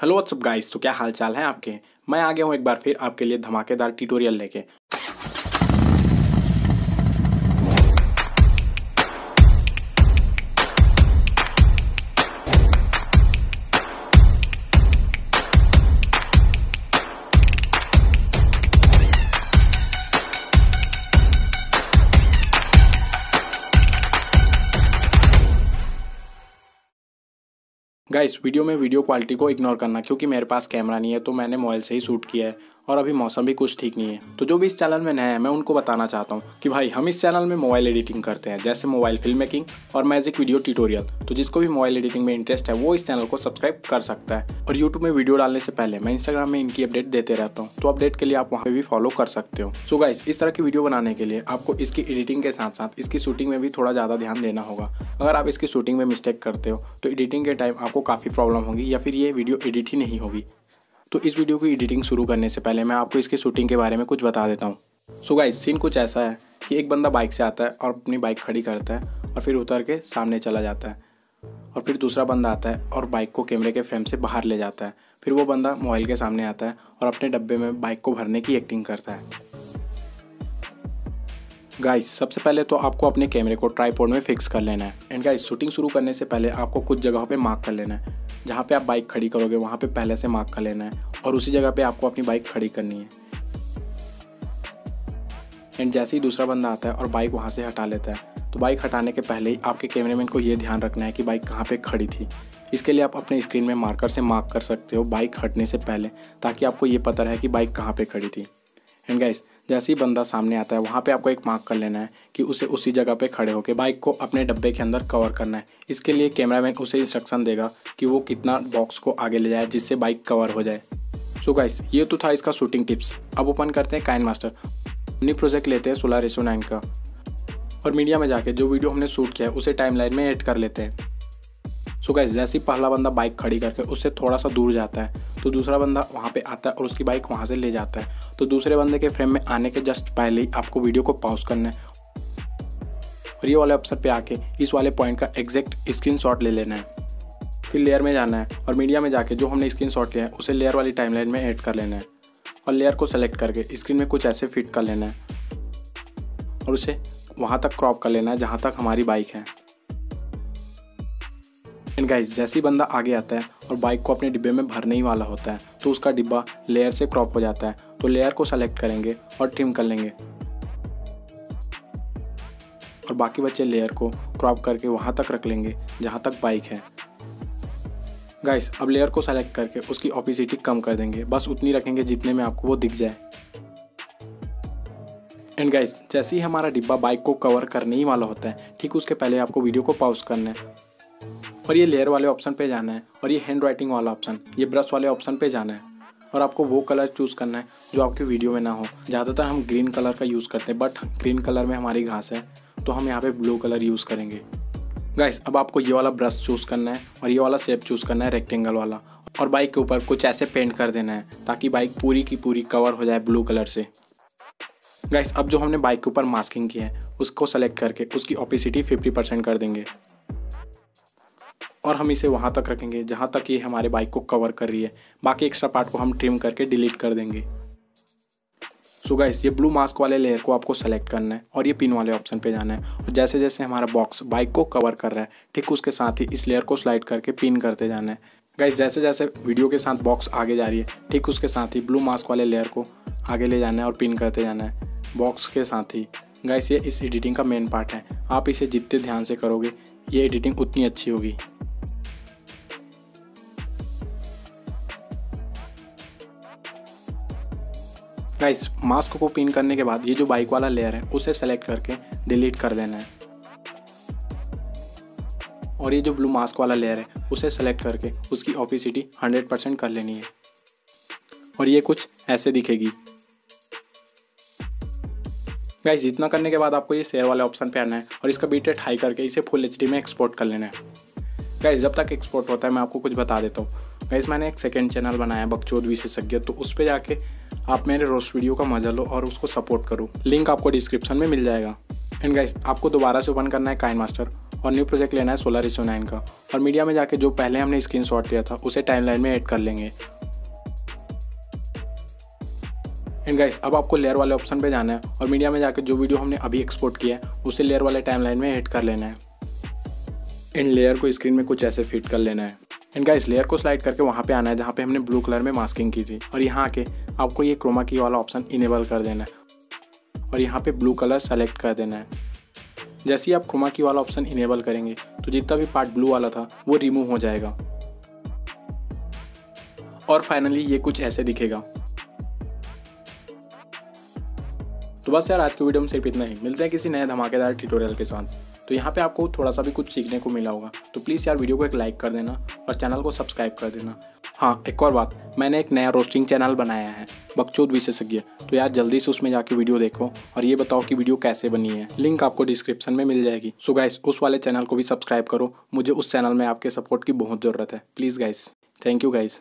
Hello what's up guys तो क्या हालचाल है आपके? मैं आ गया हूँ एक बार फिर आपके लिए धमाकेदार ट्यूटोरियल लेके। गाइस वीडियो में वीडियो क्वालिटी को इग्नोर करना, क्योंकि मेरे पास कैमरा नहीं है तो मैंने मोबाइल से ही शूट किया है। और अभी मौसम भी कुछ ठीक नहीं है। तो जो भी इस चैनल में नए हैं, मैं उनको बताना चाहता हूँ कि भाई, हम इस चैनल में मोबाइल एडिटिंग करते हैं, जैसे मोबाइल फ़िल्म मेकिंग और मैजिक वीडियो ट्यूटोरियल तो जिसको भी मोबाइल एडिटिंग में इंटरेस्ट है, वो इस चैनल को सब्सक्राइब कर सकता है। और यूट्यूब में वीडियो डालने से पहले, मैं इंस्टाग्राम में इनकी अपडेट देते रहता हूँ। तो अपडेट के लिए आप वहाँ पर भी फॉलो कर सकते हो। सो गाइस इस तरह की वीडियो बनाने के लिए आपको इसकी एडिटिंग के साथ साथ इसकी शूटिंग में भी थोड़ा ज़्यादा ध्यान देना होगा। अगर आप इसकी शूटिंग में मिस्टेक करते हो तो एडिटिंग के टाइम आपको काफ़ी प्रॉब्लम होगी या फिर ये वीडियो एडिट ही नहीं होगी। तो इस वीडियो की एडिटिंग शुरू करने से पहले मैं आपको इसकी शूटिंग के बारे में कुछ बता देता हूँ। सो गाइस सीन कुछ ऐसा है कि एक बंदा बाइक से आता है और अपनी बाइक खड़ी करता है और फिर उतर के सामने चला जाता है। और फिर दूसरा बंदा आता है और बाइक को कैमरे के फ्रेम से बाहर ले जाता है। फिर वो बंदा मोबाइल के सामने आता है और अपने डब्बे में बाइक को भरने की एक्टिंग करता है। गाइस सबसे पहले तो आपको अपने कैमरे को ट्राईपोर्ड में फिक्स कर लेना है। एंड गाइस शूटिंग शुरू करने से पहले आपको कुछ जगहों पे मार्क कर लेना है। जहाँ पे आप बाइक खड़ी करोगे, वहाँ पे पहले से मार्क कर लेना है और उसी जगह पे आपको अपनी बाइक खड़ी करनी है। एंड जैसे ही दूसरा बंदा आता है और बाइक वहाँ से हटा लेता है तो बाइक हटाने के पहले ही आपके कैमरेमैन को ये ध्यान रखना है कि बाइक कहाँ पे खड़ी थी। इसके लिए आप अपने स्क्रीन में मार्कर से मार्क कर सकते हो बाइक हटने से पहले, ताकि आपको ये पता रहे कि बाइक कहाँ पे खड़ी थी। एंड गाइस जैसे ही बंदा सामने आता है, वहाँ पे आपको एक मार्क कर लेना है कि उसे उसी जगह पे खड़े होकर बाइक को अपने डब्बे के अंदर कवर करना है। इसके लिए कैमरामैन उसे इंस्ट्रक्शन देगा कि वो कितना बॉक्स को आगे ले जाए जिससे बाइक कवर हो जाए। सो गाइस ये तो था इसका शूटिंग टिप्स अब ओपन करते हैं काइन मास्टर अपनी प्रोजेक्ट लेते हैं सोलह रेसो नाइन का। और मीडिया में जाके जो वीडियो हमने शूट किया है, उसे टाइमलाइन में ऐड कर लेते हैं। सो गैस जैसे ही पहला बंदा बाइक खड़ी करके उससे थोड़ा सा दूर जाता है तो दूसरा बंदा वहाँ पे आता है और उसकी बाइक वहाँ से ले जाता है। तो दूसरे बंदे के फ्रेम में आने के जस्ट पहले ही आपको वीडियो को पॉज करना है। और ये वाले अवसर पे आके इस वाले पॉइंट का एग्जैक्ट स्क्रीन ले लेना है। फिर लेयर में जाना है और मीडिया में जाके जो हमने स्क्रीन शॉट लिया है, उसे लेयर वाली टाइमलाइन में ऐड कर लेना है। और लेयर को सेलेक्ट करके स्क्रीन में कुछ ऐसे फिट कर लेना है। और उसे वहाँ तक क्रॉप कर लेना है जहाँ तक हमारी बाइक है। एंड गाइस जैसे ही बंदा आगे आता है और बाइक को अपने डिब्बे में भरने ही वाला होता है तो उसका डिब्बा लेयर से क्रॉप हो जाता है। तो लेयर को सेलेक्ट करेंगे और ट्रिम कर लेंगे। और बाकी बच्चे लेयर को क्रॉप करके वहाँ तक रख लेंगे, जहाँ तक बाइक है। गाइस अब लेयर को सेलेक्ट करके उसकी ऑपिसिटी कम कर देंगे। बस उतनी रखेंगे जितने में आपको वो दिख जाए। एंड गाइस जैसे ही हमारा डिब्बा बाइक को कवर करने ही वाला होता है, ठीक उसके पहले आपको वीडियो को पॉज करना है। और ये लेयर वाले ऑप्शन पे जाना है और ये हैंड राइटिंग वाला ऑप्शन ये ब्रश वाले ऑप्शन पे जाना है। और आपको वो कलर चूज़ करना है जो आपके वीडियो में ना हो। ज़्यादातर हम ग्रीन कलर का यूज़ करते हैं बट ग्रीन कलर में हमारी घास है तो हम यहाँ पे ब्लू कलर यूज़ करेंगे। गाइस अब आपको ये वाला ब्रश चूज़ करना है और ये वाला शेप चूज़ करना है रेक्टेंगल वाला। और बाइक के ऊपर कुछ ऐसे पेंट कर देना है, ताकि बाइक पूरी की पूरी कवर हो जाए ब्लू कलर से। गाइस अब जो हमने बाइक के ऊपर मास्किंग की है, उसको सेलेक्ट करके उसकी ऑपिसिटी फिफ्टी परसेंट कर देंगे। और हम इसे वहाँ तक रखेंगे, जहाँ तक ये हमारे बाइक को कवर कर रही है। बाकी एक्स्ट्रा पार्ट को हम ट्रिम करके डिलीट कर देंगे। सो गाइस ये ब्लू मास्क वाले लेयर को आपको सेलेक्ट करना है और ये पिन वाले ऑप्शन पे जाना है। और जैसे जैसे हमारा बॉक्स बाइक को कवर कर रहा है, ठीक उसके साथ ही इस लेयर को स्लाइड करके पिन करते जाना है। गाइस जैसे जैसे वीडियो के साथ बॉक्स आगे जा रही है, ठीक उसके साथ ही ब्लू मास्क वाले लेयर को आगे ले जाना है और पिन करते जाना है। बॉक्स के साथ ही। गाइस ये इस एडिटिंग का मेन पार्ट है। आप इसे जितने ध्यान से करोगे, ये एडिटिंग उतनी अच्छी होगी। गाइस मास्क को पिन करने के बाद ये जो बाइक वाला लेयर है, उसे सेलेक्ट करके डिलीट कर देना है। और ये जो ब्लू मास्क वाला लेयर है, उसे सेलेक्ट करके उसकी ऑपिसिटी 100 परसेंट कर लेनी है। और ये कुछ ऐसे दिखेगी। गाइस इतना करने के बाद आपको ये शेयर वाले ऑप्शन पे आना है और इसका बीट रेट हाई करके इसे फुल एचडी में एक्सपोर्ट कर लेना है। गाइस जब तक एक्सपोर्ट होता है, मैं आपको कुछ बता देता हूँ। गाइस, मैंने एक सेकेंड चैनल बनाया बकचोद विशेषज्ञ। तो उस पर जाके आप मेरे रोस्ट वीडियो का मज़ा लो और उसको सपोर्ट करो। लिंक आपको डिस्क्रिप्शन में मिल जाएगा। एंड गाइस आपको दोबारा से ओपन करना है काइन मास्टर और न्यू प्रोजेक्ट लेना है सोलर रिशो नाइन का। और मीडिया में जाके जो पहले हमने स्क्रीन शॉट लिया था, उसे टाइमलाइन में ऐड कर लेंगे। एंड गाइस अब आपको लेयर वाले ऑप्शन पे जाना है और मीडिया में जाकर जो वीडियो हमने अभी एक्सपोर्ट किया है, उसे लेयर वाले टाइमलाइन में ऐड कर लेना है। इन लेयर को स्क्रीन में कुछ ऐसे फिट कर लेना है। एंड गाइस लेयर को स्लाइड करके वहाँ पे आना है, जहाँ पे हमने ब्लू कलर में मास्किंग की थी। और यहाँ आके आपको ये क्रोमा की वाला ऑप्शन इनेबल कर देना है। और यहाँ पे ब्लू कलर सेलेक्ट कर देना है। जैसे ही आप क्रोमा की वाला ऑप्शन इनेबल करेंगे तो जितना भी पार्ट ब्लू वाला था, वो रिमूव हो जाएगा। और फाइनली ये कुछ ऐसे दिखेगा। तो बस यार, आज के वीडियो में सिर्फ़ इतना ही। मिलते हैं किसी नए धमाकेदार ट्यूटोरियल के साथ। तो यहाँ पे आपको थोड़ा सा भी कुछ सीखने को मिला होगा। तो प्लीज़ यार वीडियो को एक लाइक कर देना और चैनल को सब्सक्राइब कर देना। हाँ एक और बात, मैंने एक नया रोस्टिंग चैनल बनाया है, बकचोद विशेषज्ञ। तो यार जल्दी से उसमें जाके वीडियो देखो और ये बताओ कि वीडियो कैसे बनी है। लिंक आपको डिस्क्रिप्शन में मिल जाएगी। सो गाइस उस वाले चैनल को भी सब्सक्राइब करो। मुझे उस चैनल में आपके सपोर्ट की बहुत ज़रूरत है। Please guys thank you guys